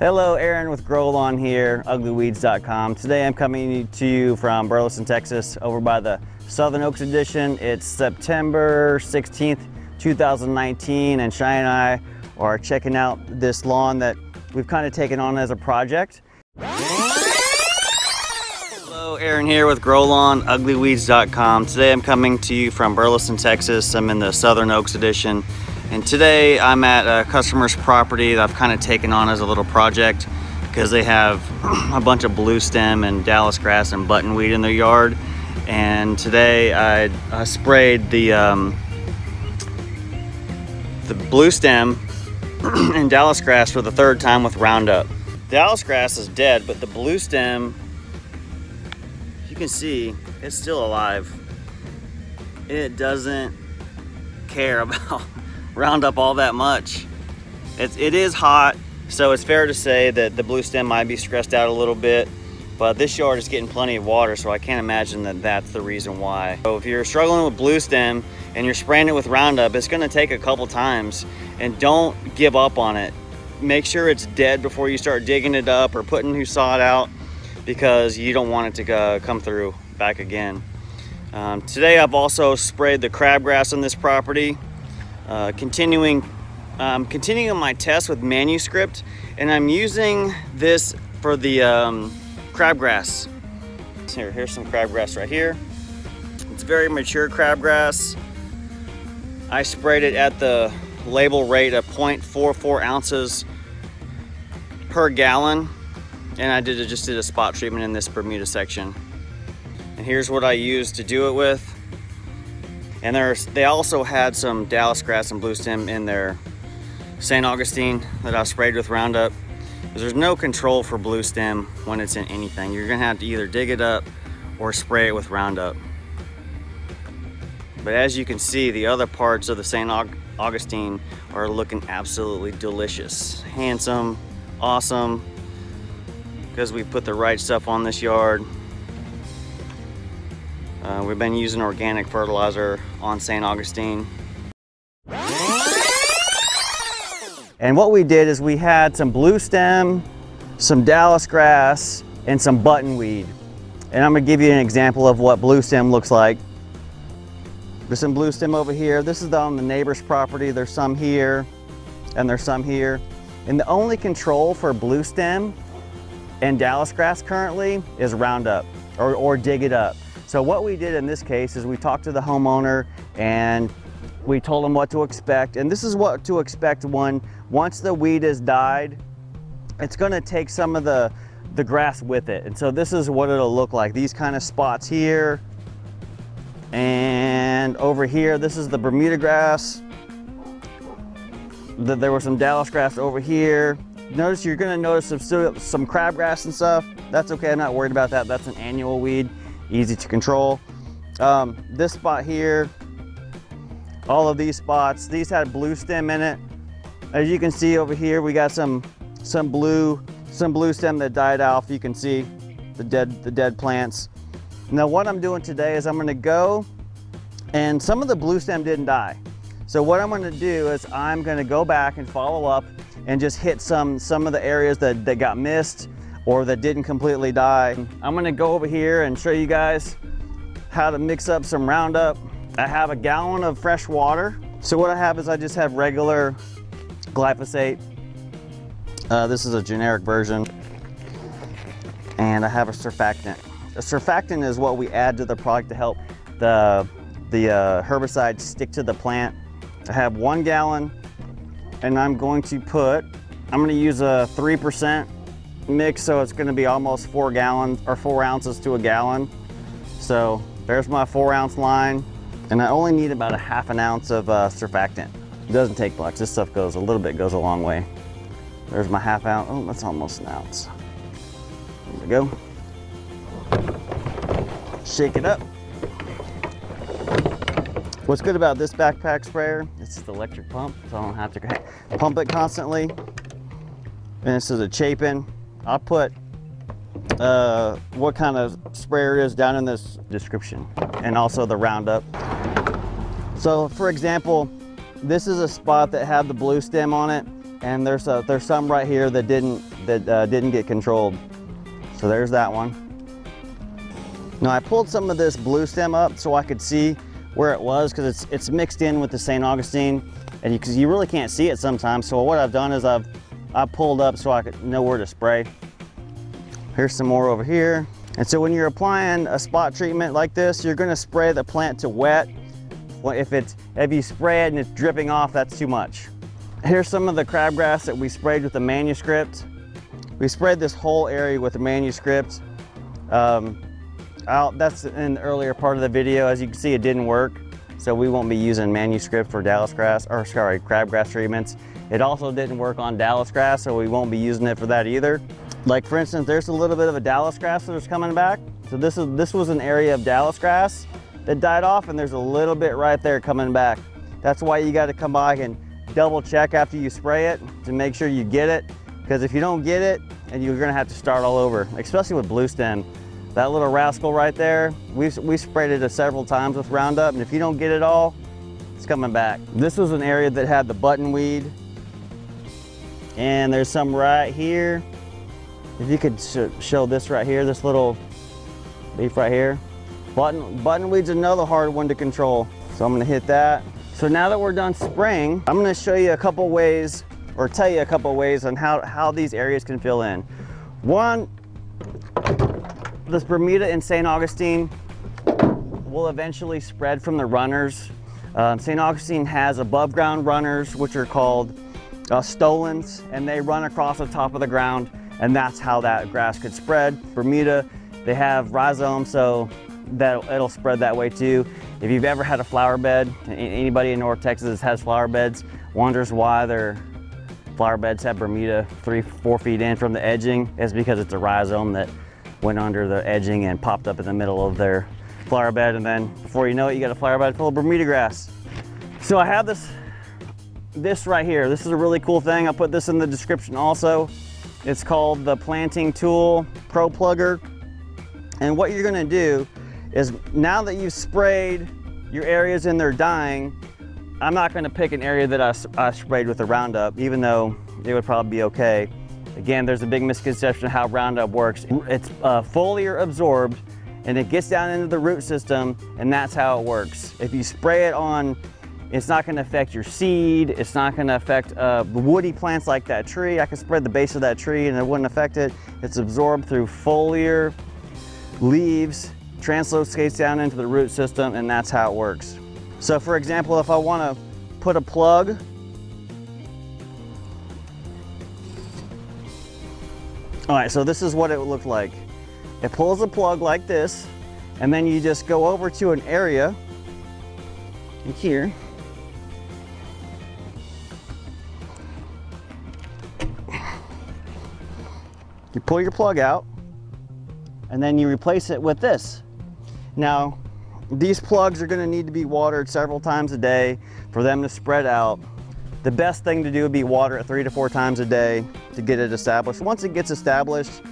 Hello, Aaron with Gro Lawn here, uglyweeds.com. Today I'm coming to you from Burleson, Texas, over by the Southern Oaks Edition. It's September 16th, 2019, and Cheyenne and I are checking out this lawn that we've kind of taken on as a project. Hello, Aaron here with Gro Lawn, uglyweeds.com. Today I'm coming to you from Burleson, Texas. I'm in the Southern Oaks Edition. And today I'm at a customer's property that I've kind of taken on as a little project because they have a bunch of blue stem and Dallisgrass and buttonweed in their yard. And today I, I sprayed the, um, the blue stem and Dallisgrass for the third time with Roundup. Dallisgrass is dead, but the blue stem, you can see, it's still alive. It doesn't care about Roundup all that much. It's, it is hot, so it's fair to say that the blue stem might be stressed out a little bit, but this yard is getting plenty of water, so I can't imagine that that's the reason why. So if you're struggling with blue stem and you're spraying it with Roundup, it's gonna take a couple times, and don't give up on it. Make sure it's dead before you start digging it up or putting new sod out, because you don't want it to come through back again. Um, today I've also sprayed the crabgrass on this property. Uh, continuing, um, continuing my test with manuscript, and I'm using this for the um, crabgrass. Here, here's some crabgrass right here. It's very mature crabgrass. I sprayed it at the label rate of 0.44 ounces per gallon, and I did just did a spot treatment in this Bermuda section. And here's what I used to do it with. And there's, they also had some Dallisgrass and blue stem in their St. Augustine that I sprayed with Roundup. There's no control for blue stem when it's in anything. You're gonna have to either dig it up or spray it with Roundup. But as you can see, the other parts of the St. Augustine are looking absolutely delicious. Handsome, awesome, because we put the right stuff on this yard. Uh, we've been using organic fertilizer on St. Augustine. And what we did is we had some blue stem, some Dallisgrass, and some buttonweed. And I'm gonna give you an example of what blue stem looks like. There's some blue stem over here. This is on the neighbor's property. There's some here, and there's some here. And the only control for blue stem and Dallisgrass currently is Roundup or, or dig it up. So what we did in this case is we talked to the homeowner and we told them what to expect. And this is what to expect when, once the weed has died, it's gonna take some of the, the grass with it. And so this is what it'll look like. These kind of spots here. And over here, this is the Bermuda grass. There was some Dallisgrass over here. Notice you're gonna notice some, some crabgrass and stuff. That's okay, I'm not worried about that. That's an annual weed easy to control. Um, this spot here, all of these spots, these had blue stem in it. As you can see over here, we got some some blue some blue stem that died off. You can see the dead the dead plants. Now what I'm doing today is I'm going to go and some of the blue stem didn't die. So what I'm going to do is I'm going to go back and follow up and just hit some some of the areas that, that got missed or that didn't completely die. I'm gonna go over here and show you guys how to mix up some Roundup. I have a gallon of fresh water. So what I have is I just have regular glyphosate. Uh, this is a generic version. And I have a surfactant. A surfactant is what we add to the product to help the, the uh, herbicide stick to the plant. I have one gallon and I'm going to put, I'm gonna use a 3% mix, so it's gonna be almost four gallons or four ounces to a gallon. So there's my four ounce line. And I only need about a half an ounce of uh, surfactant. It doesn't take much. This stuff goes a little bit, goes a long way. There's my half ounce. Oh, that's almost an ounce. There we go. Shake it up. What's good about this backpack sprayer, it's the electric pump, so I don't have to pump it constantly. And this is a Chapin I'll put uh, what kind of sprayer is down in this description and also the Roundup. So for example, this is a spot that had the blue stem on it and there's a, there's some right here that didn't that uh, didn't get controlled. So there's that one. Now I pulled some of this blue stem up so I could see where it was because it's it's mixed in with the St. Augustine and because you, you, really can't see it sometimes. So what I've done is I've I pulled up so I could know where to spray. Here's some more over here. And so when you're applying a spot treatment like this, you're gonna spray the plant to wet. If it's if you spray it and it's dripping off, that's too much. Here's some of the crabgrass that we sprayed with the manuscript. We sprayed this whole area with the manuscript. Um, that's in the earlier part of the video. As you can see, it didn't work. So we won't be using manuscript for Dallisgrass, or sorry, crabgrass treatments. It also didn't work on Dallisgrass, so we won't be using it for that either. Like for instance, there's a little bit of a Dallisgrass that is coming back. So this is this was an area of Dallisgrass that died off and there's a little bit right there coming back. That's why you gotta come back and double check after you spray it to make sure you get it. Because if you don't get it, and you're gonna have to start all over, especially with blue stem. That little rascal right there, we've, we sprayed it several times with Roundup, and if you don't get it all, it's coming back. This was an area that had the buttonweed, and there's some right here. If you could sh show this right here, this little leaf right here. Button, buttonweed's another hard one to control. So I'm gonna hit that. So now that we're done spraying, I'm gonna show you a couple ways or tell you a couple ways on how, how these areas can fill in. One, this Bermuda and St. Augustine will eventually spread from the runners. Um, St. Augustine has above ground runners, which are called uh, stolons, and they run across the top of the ground, and that's how that grass could spread. Bermuda, they have rhizomes, so that it'll spread that way too. If you've ever had a flower bed, anybody in North Texas has flower beds, wonders why their flower beds have Bermuda three, four feet in from the edging, is because it's a rhizome that went under the edging and popped up in the middle of their flower bed. And then before you know it, you got a flower bed full of Bermuda grass. So I have this, this right here. This is a really cool thing. I'll put this in the description also. It's called the Planting Tool Pro Plugger. And what you're gonna do is now that you've sprayed your areas and they're dying, I'm not gonna pick an area that I, I sprayed with a Roundup, even though it would probably be okay. Again, there's a big misconception how Roundup works. It's uh, foliar absorbed and it gets down into the root system and that's how it works. If you spray it on, it's not gonna affect your seed, it's not gonna affect uh, woody plants like that tree. I can spread the base of that tree and it wouldn't affect it. It's absorbed through foliar leaves, translocates down into the root system and that's how it works. So for example, if I wanna put a plug All right, so this is what it would look like. It pulls a plug like this, and then you just go over to an area here. You pull your plug out, and then you replace it with this. Now, these plugs are gonna need to be watered several times a day for them to spread out the best thing to do would be water it three to four times a day to get it established. Once it gets established,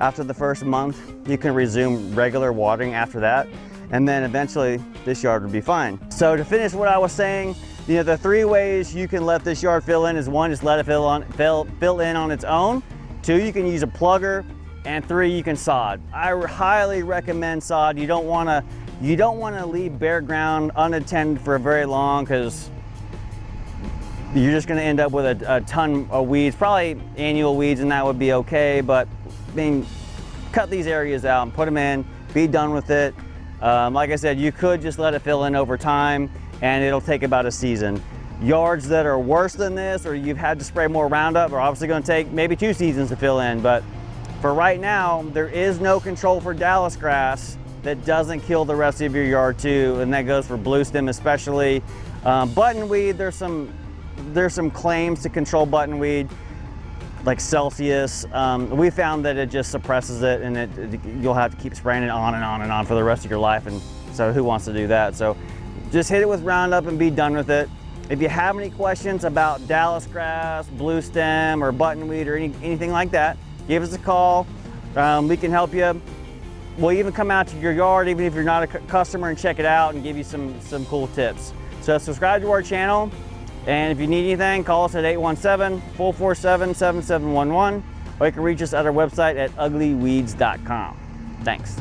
after the first month, you can resume regular watering after that. And then eventually this yard will be fine. So to finish what I was saying, you know, the three ways you can let this yard fill in is one, just let it fill, on, fill, fill in on its own. Two, you can use a plugger. And three, you can sod. I highly recommend sod. You don't wanna, you don't wanna leave bare ground unattended for very long because you're just gonna end up with a, a, ton of weeds, probably annual weeds and that would be okay, but I mean, cut these areas out and put them in, be done with it. Um, like I said, you could just let it fill in over time and it'll take about a season. Yards that are worse than this or you've had to spray more Roundup are obviously gonna take maybe two seasons to fill in, but for right now, there is no control for Dallisgrass that doesn't kill the rest of your yard too, and that goes for blue stem especially. Um, buttonweed, there's some there's some claims to control buttonweed, like Celsius. Um, we found that it just suppresses it and it, it, you'll have to keep spraying it on and on and on for the rest of your life. And so who wants to do that? So just hit it with Roundup and be done with it. If you have any questions about Dallisgrass, blue stem, or buttonweed, or any, anything like that, give us a call. Um, we can help you. We'll even come out to your yard, even if you're not a customer, and check it out and give you some, some cool tips. So subscribe to our channel. And if you need anything, call us at 817-447-7711. or you can reach us at our website at uglyweeds.com. Thanks.